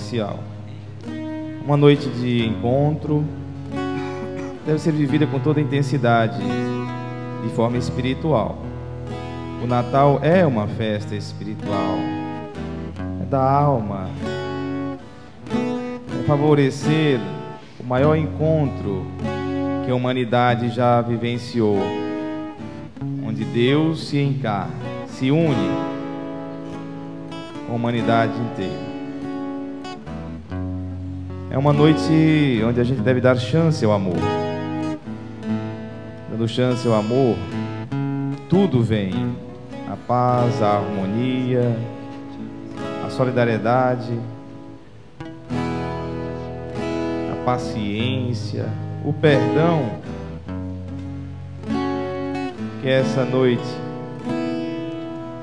especial. Uma noite de encontro, deve ser vivida com toda intensidade, de forma espiritual. O Natal é uma festa espiritual, é da alma, é favorecer o maior encontro que a humanidade já vivenciou, onde Deus se encarna, se une com a humanidade inteira. É uma noite onde a gente deve dar chance ao amor. Dando chance ao amor, tudo vem: a paz, a harmonia, a solidariedade, a paciência, o perdão. Que essa noite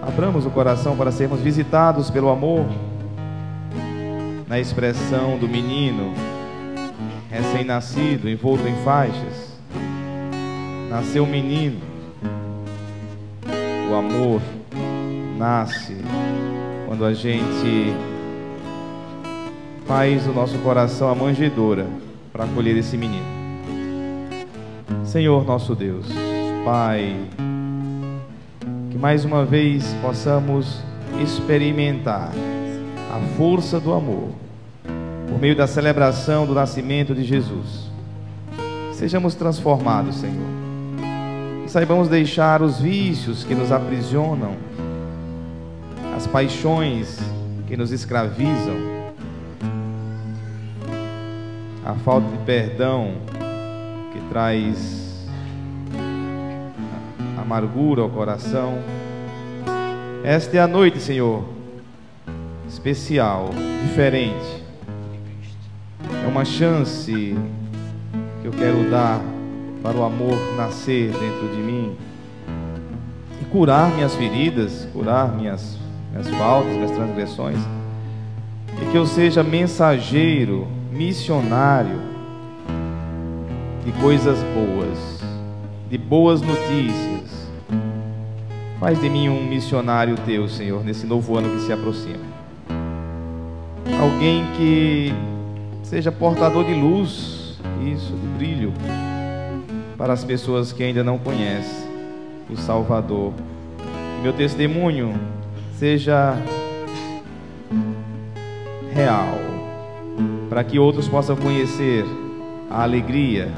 abramos o coração para sermos visitados pelo amor, na expressão do menino recém-nascido, envolto em faixas. Nasceu um menino, o amor nasce quando a gente faz o nosso coração a manjedoura para acolher esse menino. Senhor nosso Deus, Pai, que mais uma vez possamos experimentar a força do amor por meio da celebração do nascimento de Jesus. Sejamos transformados, Senhor. E saibamos deixar os vícios que nos aprisionam, as paixões que nos escravizam, a falta de perdão que traz amargura ao coração. Esta é a noite, Senhor, especial, diferente. É uma chance que eu quero dar para o amor nascer dentro de mim e curar minhas feridas, curar minhas, minhas faltas, minhas transgressões, e que eu seja mensageiro, missionário de coisas boas, de boas notícias. Faz de mim um missionário teu, Senhor, nesse novo ano que se aproxima. Alguém que seja portador de luz, isso, de brilho, para as pessoas que ainda não conhecem o Salvador. Meu testemunho seja real, para que outros possam conhecer a alegria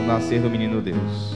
do nascer do menino Deus.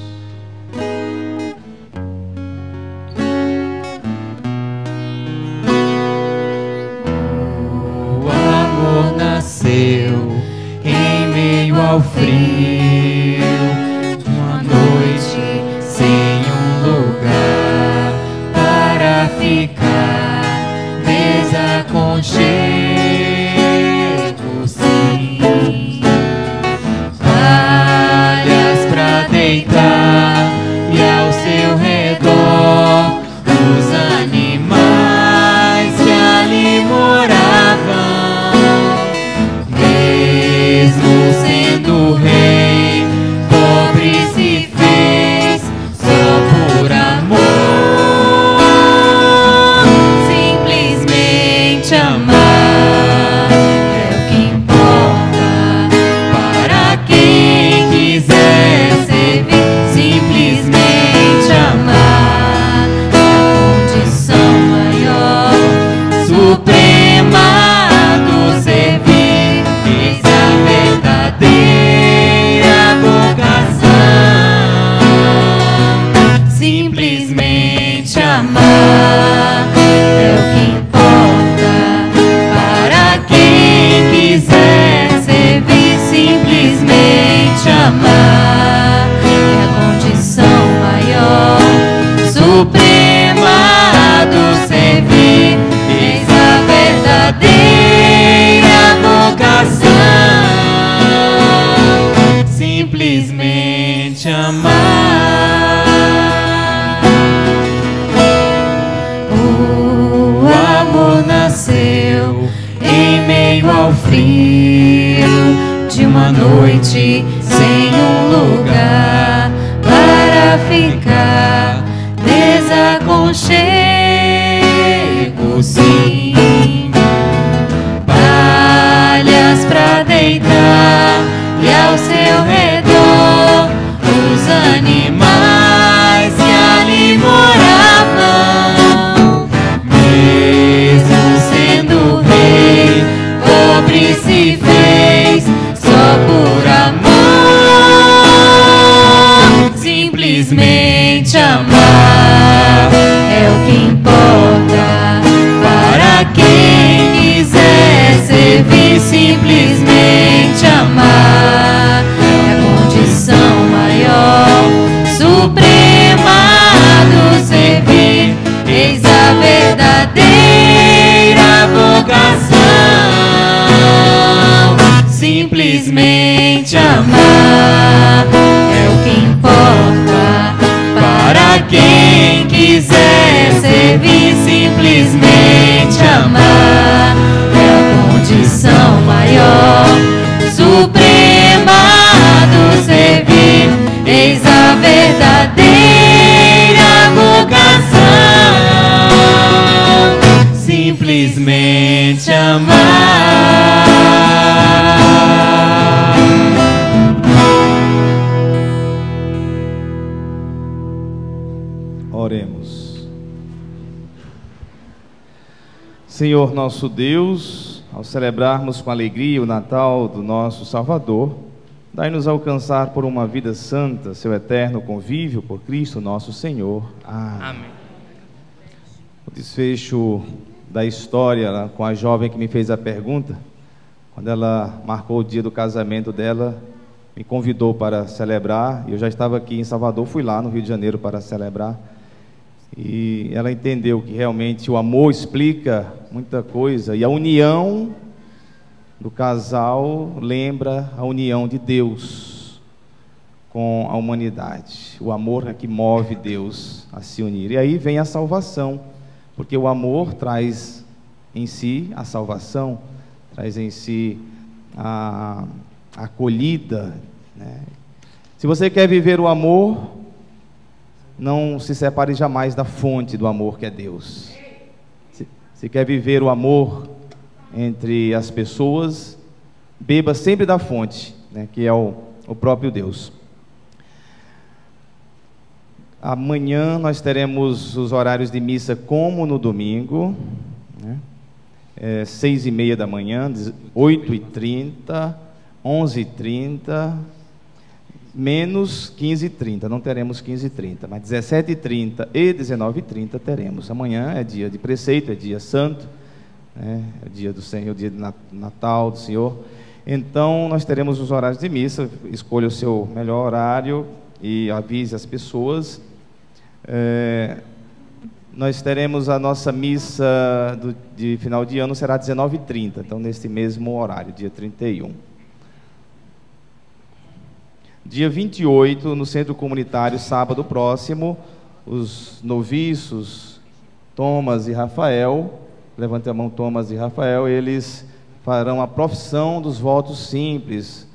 Quem quiser servir simplesmente amar é a condição maior. Suprema do servir. Eis a verdadeira vocação. Simplesmente amar Senhor nosso Deus, ao celebrarmos com alegria o Natal do nosso Salvador, dai-nos alcançar por uma vida santa seu eterno convívio por Cristo nosso Senhor. Amém. Amém. O desfecho da história com a jovem que me fez a pergunta, quando ela marcou o dia do casamento dela, me convidou para celebrar, e eu já estava aqui em Salvador, fui lá no Rio de Janeiro para celebrar. E ela entendeu que realmente o amor explica muita coisa e a união do casal lembra a união de Deus com a humanidade. O amor é que move Deus a se unir. E aí vem a salvação, porque o amor traz em si a salvação, traz em si a, acolhida. Né? Se você quer viver o amor, não se separe jamais da fonte do amor que é Deus. Se, se quer viver o amor entre as pessoas, beba sempre da fonte, né, que é o, o próprio Deus. Amanhã nós teremos os horários de missa como no domingo, né? é, seis e meia da manhã, oito e trinta, onze e trinta, menos 15 e 30, não teremos 15 e 30, mas 17 e 30 e 19 e 30 teremos. Amanhã é dia de preceito, é dia santo, né? é dia do Senhor, dia de Natal do Senhor. Então nós teremos os horários de missa, escolha o seu melhor horário e avise as pessoas. É, nós teremos a nossa missa do, de final de ano, será 19 e 30, então nesse mesmo horário, dia 31. Dia 28, no Centro Comunitário, sábado próximo, os noviços Thomas e Rafael, levante a mão Thomas e Rafael, eles farão a profissão dos votos simples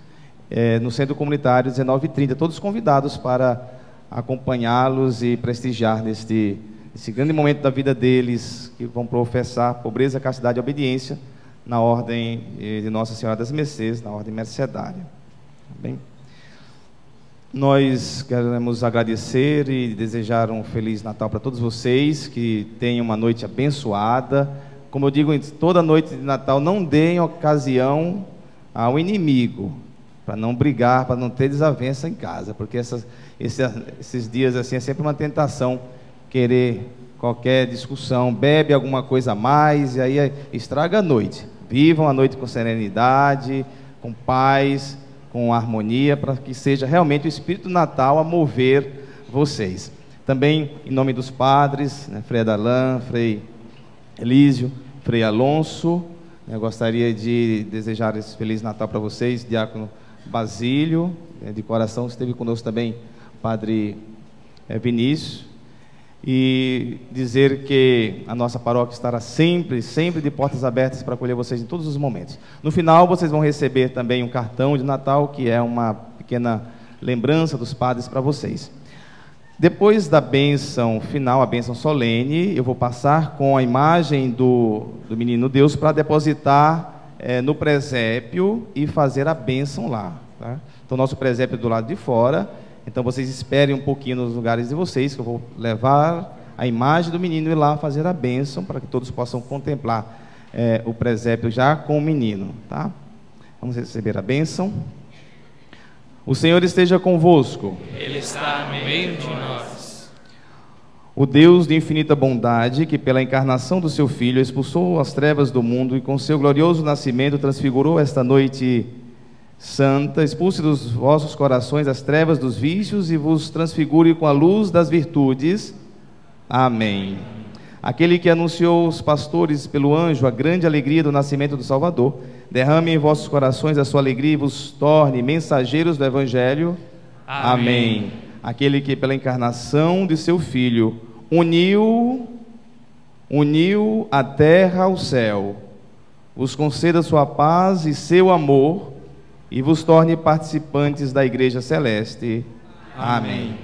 é, no Centro Comunitário 19h30. Todos convidados para acompanhá-los e prestigiar neste, neste grande momento da vida deles, que vão professar pobreza, castidade e obediência na ordem eh, de Nossa Senhora das Mercês, na ordem mercedária. Tá bem? Nós queremos agradecer e desejar um feliz Natal para todos vocês, que tenham uma noite abençoada. Como eu digo, toda noite de Natal não deem ocasião ao inimigo, para não brigar, para não ter desavença em casa, porque essas, esses, esses dias assim é sempre uma tentação querer qualquer discussão, bebe alguma coisa a mais e aí estraga a noite. Vivam a noite com serenidade, com paz com harmonia, para que seja realmente o Espírito Natal a mover vocês. Também, em nome dos padres, né, Frei Adalan, Frei Elísio, Frei Alonso, eu gostaria de desejar esse Feliz Natal para vocês, Diácono Basílio, né, de coração, esteve conosco também Padre é, Vinícius, e dizer que a nossa paróquia estará sempre, sempre de portas abertas para acolher vocês em todos os momentos. No final, vocês vão receber também um cartão de Natal, que é uma pequena lembrança dos padres para vocês. Depois da bênção final, a bênção solene, eu vou passar com a imagem do, do menino Deus para depositar é, no presépio e fazer a bênção lá. Tá? Então, nosso presépio é do lado de fora então vocês esperem um pouquinho nos lugares de vocês, que eu vou levar a imagem do menino e lá fazer a bênção para que todos possam contemplar é, o presépio já com o menino, tá? Vamos receber a bênção. O Senhor esteja convosco. Ele está no meio de nós. O Deus de infinita bondade, que pela encarnação do seu Filho expulsou as trevas do mundo e com seu glorioso nascimento transfigurou esta noite santa, expulse dos vossos corações as trevas dos vícios e vos transfigure com a luz das virtudes. Amém. aquele que anunciou aos pastores pelo anjo a grande alegria do nascimento do Salvador, derrame em vossos corações a sua alegria e vos torne mensageiros do Evangelho. Amém. Aquele que pela encarnação de seu Filho uniu uniu a terra ao céu, vos conceda sua paz e seu amor e vos torne participantes da Igreja Celeste. Amém.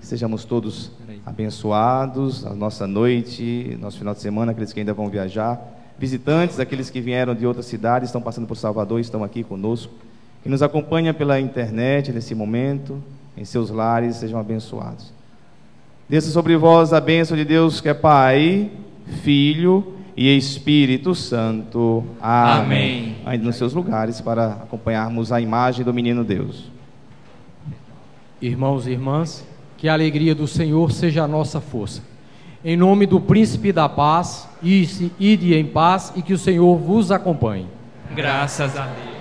Sejamos todos abençoados a nossa noite, nosso final de semana, aqueles que ainda vão viajar, visitantes, aqueles que vieram de outras cidades, estão passando por Salvador, estão aqui conosco, que nos acompanham pela internet nesse momento, em seus lares, sejam abençoados. Desça sobre vós a bênção de Deus que é Pai, Filho e Espírito Santo. Amém. Amém. Ainda nos seus lugares para acompanharmos a imagem do menino Deus. Irmãos e irmãs, que a alegria do Senhor seja a nossa força. Em nome do Príncipe da Paz, ide ide em paz e que o Senhor vos acompanhe. Graças a Deus.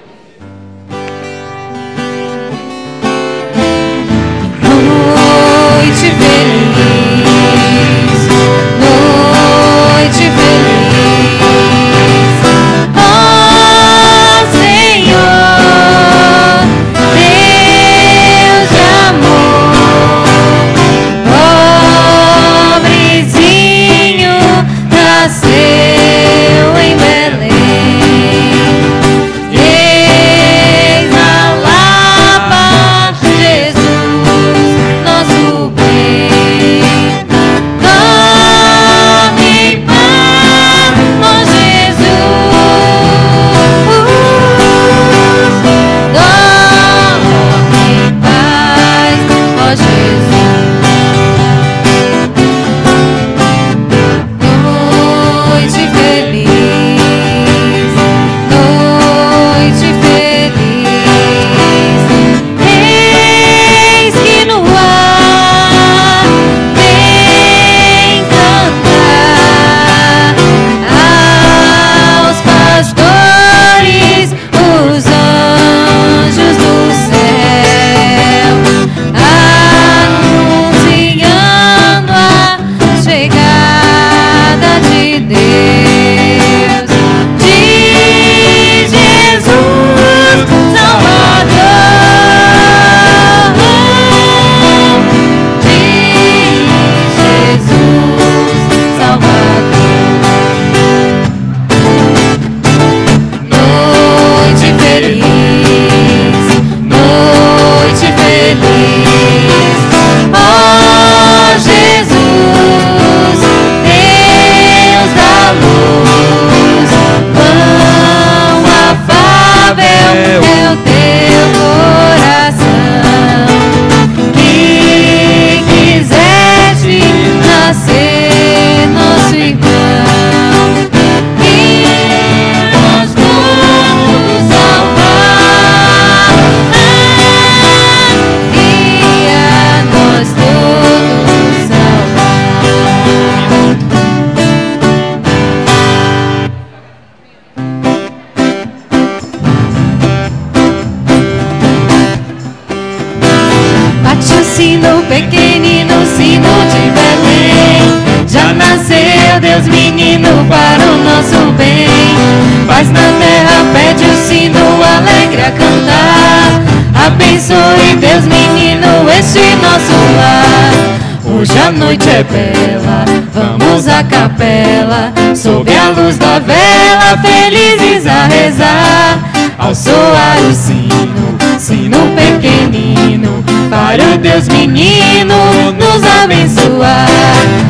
Bela, vamos à capela, sob a luz da vela, felizes a rezar. Ao soar o sino, sino pequenino, para o Deus menino nos abençoar.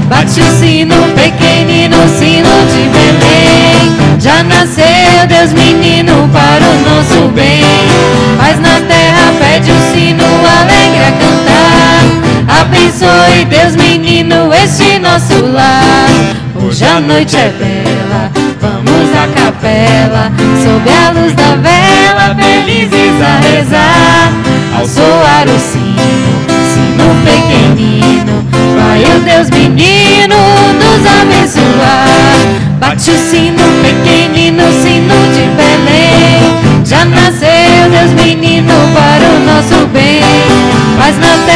Bate o sino pequenino, sino de Belém. Já nasceu Deus menino para o nosso bem. Mas na terra pede o sino alegre a cantar. Abençoe Deus menino nosso lar. Hoje a noite é bela, vamos à capela, sob a luz da vela, felizes a rezar. Ao soar o sino, sino pequenino, vai o Deus menino nos abençoar. Bate o sino pequenino, sino de Belém, já nasceu Deus menino para o nosso bem. Mas na